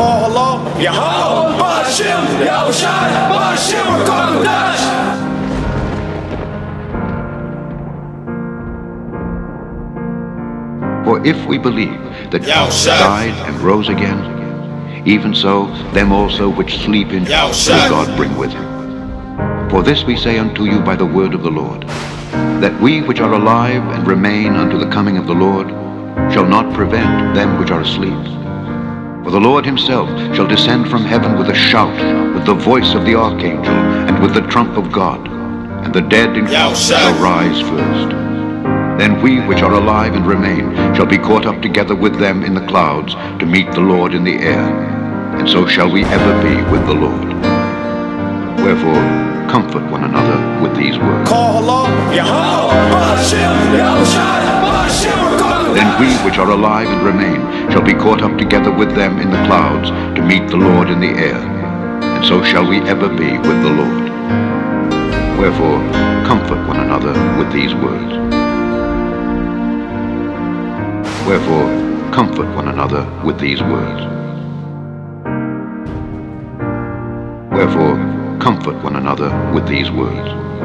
Call Allah, Yahweh, Bashim, Yahushai, Bashim, Kodash. For if we believe that Christ died and rose again, even so them also which sleep in Yo, will. God bring with him. For this we say unto you by the word of the Lord, that we which are alive and remain unto the coming of the Lord shall not prevent them which are asleep. For the Lord himself shall descend from heaven with a shout, with the voice of the archangel, and with the trump of God, and the dead in Christ shall rise first. Then we which are alive and remain shall be caught up together with them in the clouds to meet the Lord in the air. And so shall we ever be with the Lord. Wherefore, comfort one another with these words. Call Allah, Yahweh, we which are alive and remain shall be caught up together with them in the clouds to meet the Lord in the air. And so shall we ever be with the Lord. Wherefore, comfort one another with these words. Wherefore, comfort one another with these words. Wherefore, comfort one another with these words.